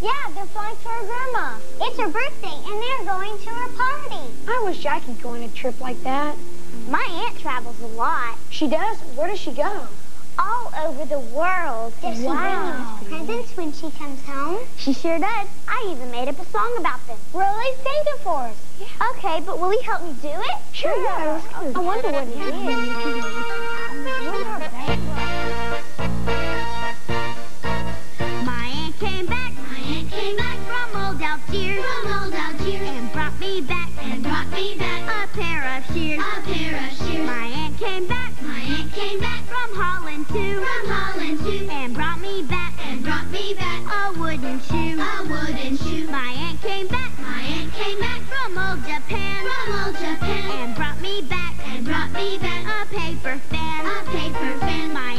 Yeah, they're flying to our grandma. It's her birthday, and they're going to her party. I wish I could go on a trip like that. My aunt travels a lot. She does? Where does she go? All over the world. Does Wow. she bring us presents when she comes home? She sure does. I even made up a song about them. Really? Sing it for us. Yeah. Okay, but will you help me do it? Sure, yeah. go. I wonder what it is. Algiers. from old Algiers And brought me back. and brought me back A pair of shears. a pair of shears. My aunt came back. My aunt came back From Holland too. from Holland too And brought me back. and brought me back A wooden shoe. a wooden shoe. My aunt came back. My aunt came back From old Japan. from old Japan And brought me back. and brought me back A paper fan. a paper fan. My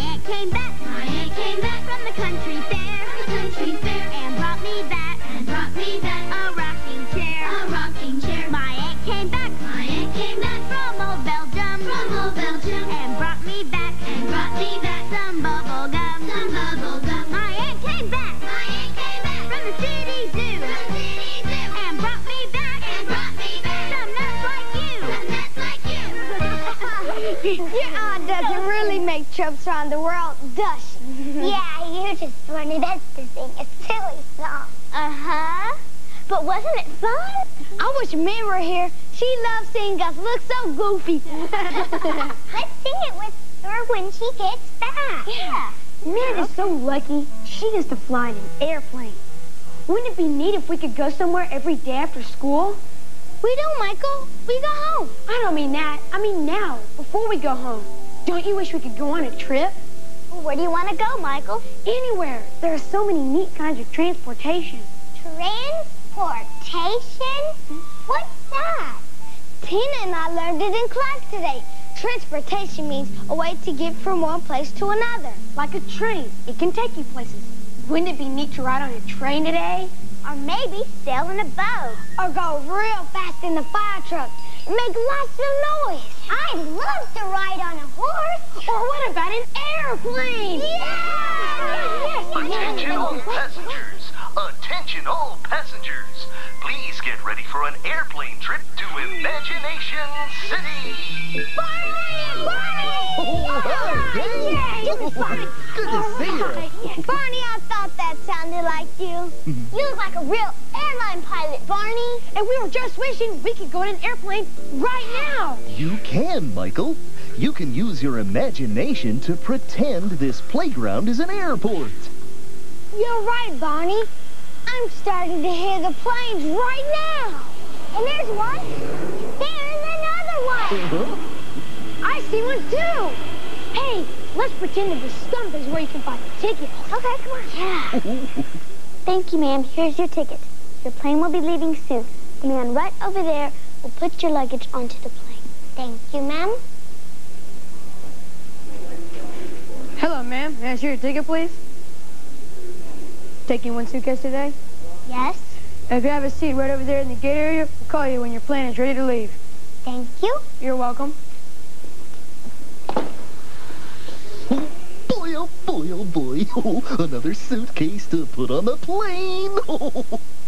Your aunt doesn't really make trips around the world, does she? yeah, you just wanted us to sing a silly song. Uh-huh. But wasn't it fun? I wish May were here. She loves seeing us look so goofy. Let's sing it with her when she gets back. Yeah. Min is so lucky. She gets to fly in an airplane. Wouldn't it be neat if we could go somewhere every day after school? We don't, Michael. We go home. I don't mean that. I mean now, before we go home. Don't you wish we could go on a trip? Where do you want to go, Michael? Anywhere. There are so many neat kinds of transportation. Transportation? Mm-hmm. What's that? Tina and I learned it in class today. Transportation means a way to get from one place to another. Like a train. It can take you places. Wouldn't it be neat to ride on a train today? Or maybe sail in a boat. Or go real fast in the fire truck. Make lots of noise. I'd love to ride on a horse. Or what about an airplane? Attention all passengers! Attention all passengers! Please get ready for an airplane trip to Imagination City! Barney! Barney! Oh, Good to see you. Barney, I thought that sounded like you. Mm-hmm. you look like a real airline pilot, Barney. And we were just wishing we could go in an airplane right now. You can, Michael. You can use your imagination to pretend this playground is an airport. You're right, Barney. I'm starting to hear the planes right now. And there's one. There's another one. Uh-huh. I see one too. Hey, let's pretend that the stump is where you can buy the ticket. Okay, come on. Yeah. Thank you, ma'am. Here's your ticket. Your plane will be leaving soon. The man right over there will put your luggage onto the plane. Thank you, ma'am. Hello, ma'am. May I see your ticket, please? Taking one suitcase today? Yes. If you have a seat right over there in the gate area, we'll call you when your plane is ready to leave. Thank you. You're welcome. Boy, oh boy, oh boy. Another suitcase to put on the plane.